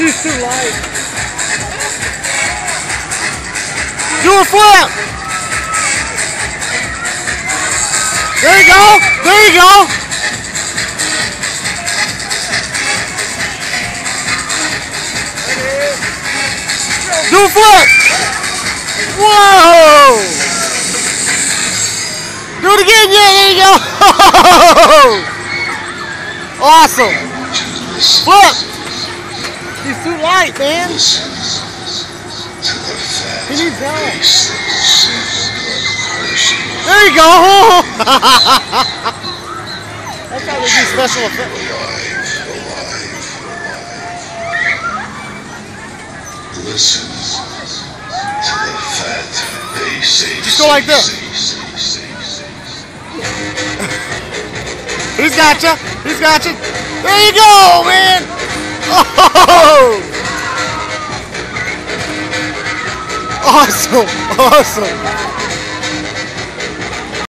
He's too light. Do a flip. There you go. There you go. Do a flip. Whoa. Do it again. Yeah, there you go. awesome. Flip. He's too light, man. He needs help. There you go. That's how they do special effects. Listen to the fat say. Just go like this. He's got you. He's got you. There you go, man. Oh! Awesome. Awesome.